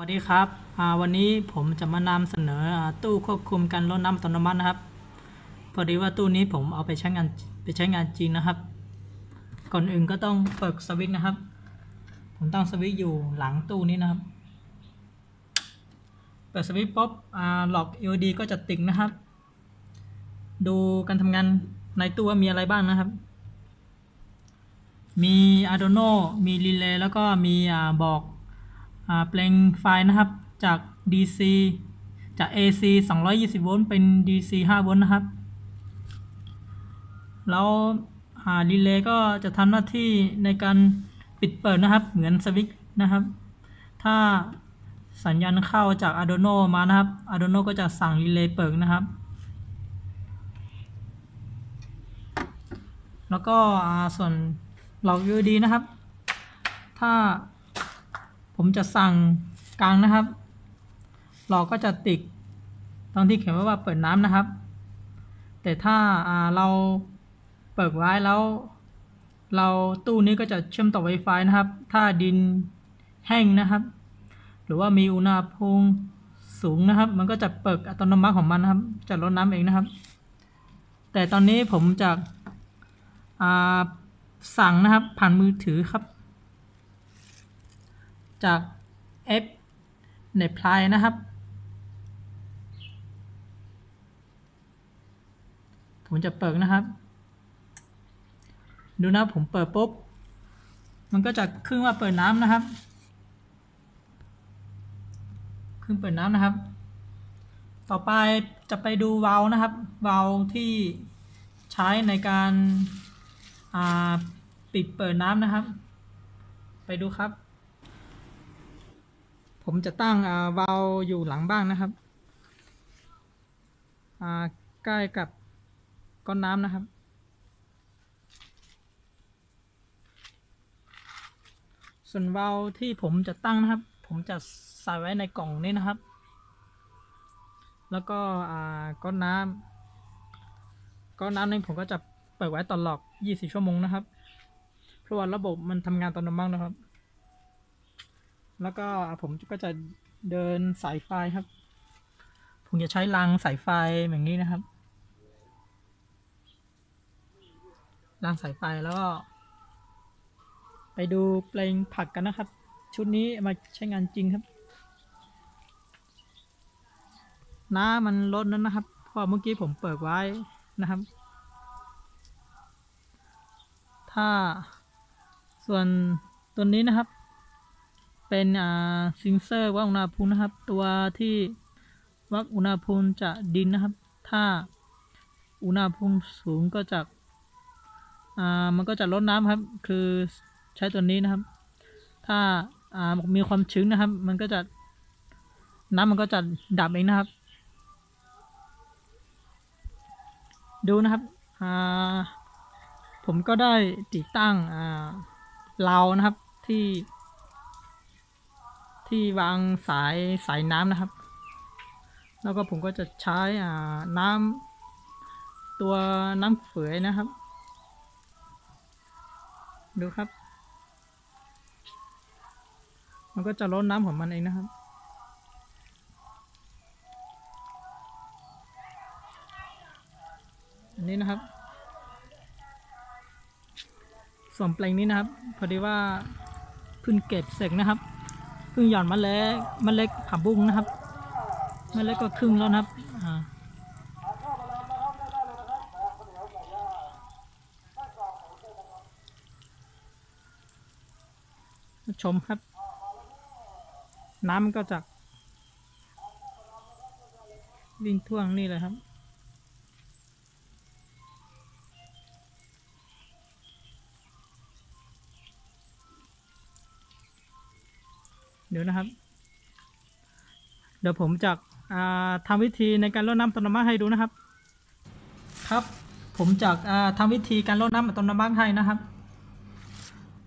สวัสดีครับวันนี้ผมจะมานำเสนอตู้ควบคุมการลดน้ำอัตโนมัตินะครับ พอดีว่าตู้นี้ผมเอาไปใช้งานไปใช้งานจริงนะครับ ก่อนอื่นก็ต้องเปิดสวิตช์นะครับ ผมตั้งสวิตช์อยู่หลังตู้นี้นะครับ เปิดสวิตช์ปุ๊บอ่าหลอก LED ก็จะติดนะครับ ดูการทำงานในตู้ว่ามีอะไรบ้างนะครับ มี Arduino มี relay แล้วก็มีอะ อ่าแปลงไฟนะครับจาก DC จาก AC 220 โวลต์เป็น DC 5 โวลต์นะครับ แล้วอ่า relay ก็จะทำหน้าที่ในการปิดเปิดนะครับ เหมือนสวิตช์นะครับ ถ้าสัญญาณเข้าจาก Arduino มานะครับ Arduino ก็จะสั่ง relay เปิดนะครับ แล้วก็ส่วนเหลอก UD นะครับ ถ้า ผมจะสั่งกลางนะครับ เราก็จะติดตรงที่เขียนไว้ว่าเปิดน้ำนะครับ แต่ถ้าเราเปิดไว้แล้ว เราตู้นี้ก็จะเชื่อมต่อ Wi-Fi นะครับ ถ้าดินแห้งนะครับ หรือว่ามีอุณหภูมิสูงนะครับ มันก็จะเปิดอัตโนมัติของมันนะครับ จะลดน้ำเองนะครับ แต่ตอนนี้ผมจะสั่งนะครับผ่านมือถือครับ จาก F ในพลายนะครับ ผมจะเปิดนะครับ ดูนะผมเปิดปุ๊บ มันก็จะขึ้นว่าเปิดน้ำนะครับ ขึ้นเปิดน้ำนะครับ ต่อไปจะไปดูวาล์วนะครับ วาล์วที่ใช้ในการปิดเปิดน้ำนะครับ ไปดูครับ ผมจะตั้งวาล์วอยู่หลังบ้านนะครับใกล้กับก้อนน้ำนะครับ ส่วนวาล์วที่ผมจะตั้งนะครับ ผมจะใส่ไว้ในกล่องนี้นะครับ แล้วก็ก้อนน้ำก้อนน้ำนี้ผมก็จะเปิดไว้ตลอด 20 ชั่วโมงนะครับ เพราะว่าระบบมันทำงานตอนนั้นบ้างนะครับ แล้วก็ผมก็จะเดินสายไฟครับ ผมจะใช้รางสายไฟแบบนี้นะครับรางสายไฟแล้วก็ ไปดูเพลงผักกันนะครับ ชุดนี้มาใช้งานจริงครับ น้ามันลดนั้นนะครับเพราะเมื่อกี้ผมเปิดไว้นะครับ ถ้าส่วนตัวนี้นะครับ เป็นอ่าซิงเซอร์วัดอุณหภูมินะครับ ตัวที่วัดอุณหภูมิจะดินนะครับ ถ้าอุณหภูมิสูงก็จะอ่ามันก็จะลดน้ำครับ คือใช้ตัวนี้นะครับ ถ้าอ่ามีความชื้นนะครับ มันก็จะน้ำมันก็จะดับเองนะครับ ดูนะครับอ่าผมก็ได้ติดตั้งอ่าเรานะครับที่ ที่วางสายสายน้ำนะครับ แล้วก็ผมก็จะใช้น้ำตัวน้ำเฝยนะครับ ดูครับ มันก็จะลดน้ำของมันเองนะครับอันนี้นะครับ ส่วนแปลงนี้นะครับ พอดีว่าเพิ่งเก็บเสร็จนะครับ เพิ่งหย่อนมเล็ดมเล็ดผักบุ้งนะครับมเล็ดก็ครึ่งแล้วนะครับอ่าชมครับ น้ำก็จะวิ่งท่วงนี่เลยครับ เดี๋ยวนะครับ เดี๋ยวผมจะทำวิธีในการลดน้ำอัตโนมัติให้ดูนะครับ ครับ ผมจะทำวิธีการลดน้ำอัตโนมัติให้นะครับ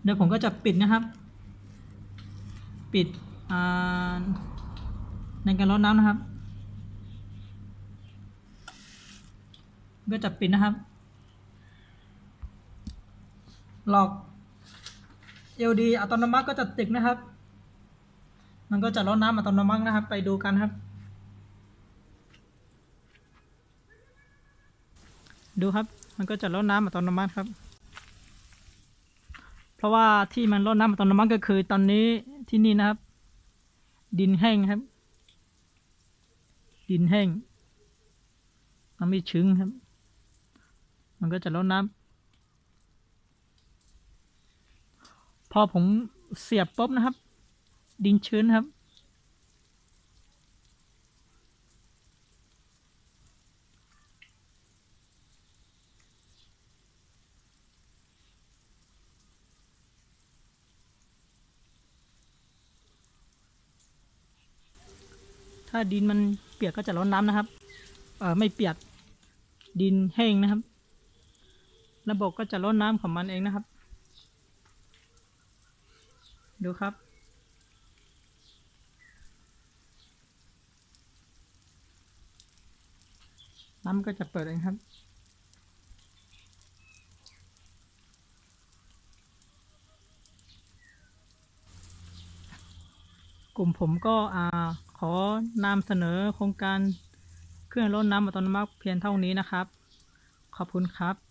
เดี๋ยวผมก็จะปิดนะครับ ปิดในการลดน้ำนะครับ ก็จะปิดนะครับ หลอก LD อัตโนมัติก็จะติดนะครับ มันก็จะลดน้ำอัตโนมัตินะครับ ไปดูกันครับ ดูครับ มันก็จะลดน้ำอัตโนมัติครับ เพราะว่าที่มันลดน้ำอัตโนมัติก็คือ ตอนนี้ที่นี่นะครับ ดินแห้งครับ ดินแห้ง มันไม่ชื้นครับ มันก็จะลดน้ำพอผมเสียบปุ๊บนะครับ ดินชื้นครับ ถ้าดินมันเปียกก็จะล้นน้ำนะครับ เออไม่เปียกดินแห้งนะครับ ระบบก็จะล้นน้ำของมันเองนะครับ ดูครับ น้ำก็จะเปิดเองครับ กลุ่มผมก็อ่าขอนำเสนอโครงการเครื่องลดน้ำอัตโนมัติเพียงเท่านี้นะครับ ขอบคุณครับ